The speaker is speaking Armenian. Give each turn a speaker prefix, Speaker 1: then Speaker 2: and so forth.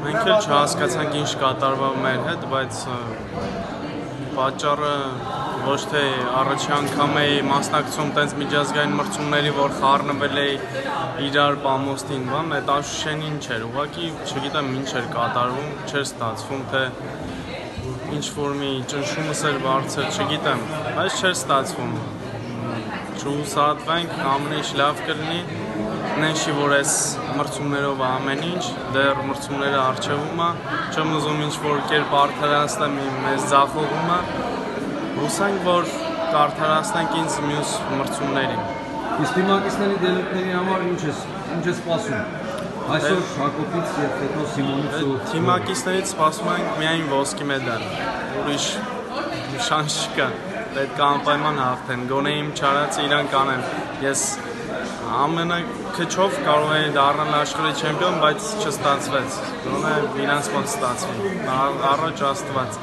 Speaker 1: Մենք էլ չհասկացանք ինչ կատարվա մեր հետ, բայց պատճառը ոչ թե առաջի անգամ էի մասնակցում տենց միջազգային մրցումների, որ խառնվել էի իրար պամոստին, բան, այդ աշուշեն ինչ էր, ուղղակի չգիտեմ ինչ էր կատարվում, չէր ստացվում, թե ինչ որ մի ճնշումս էր բարձր, չգիտեմ, բայց չէր ստացվում։ Չուսատվենք, ամեն ինչ լավ կլինի, նենշի որ այս մրցումներով ամեն ինչ, դեռ մրցումները արժևում է, չեմ ուզում ինչ որ կերպ արդարացնեմ մեզ ձախողումը, Հուսանք, որ կարդարացնենք ինձ մյուս մրցումներին։
Speaker 2: Իսկ թիմակիցների դելուկների համար ինչ է ինչ է սպասում։ Այսօր Հակոբից եւ հետո Սիմոնից ու
Speaker 1: թիմակիցներից սպասում ենք միայն ոսկի մեդալ։ Ուրիշ շանս չկա։ Պետք է անպայման հաղթեն։ Գոնե իմ չարածը իրան կանեն։ Ես ամենակչով կարող էի դառնալ աշխարհի չեմպիոն, բայց չստացվեց։ Գոնե իրանց մոտ ստացվի։ Առաջ Աստված։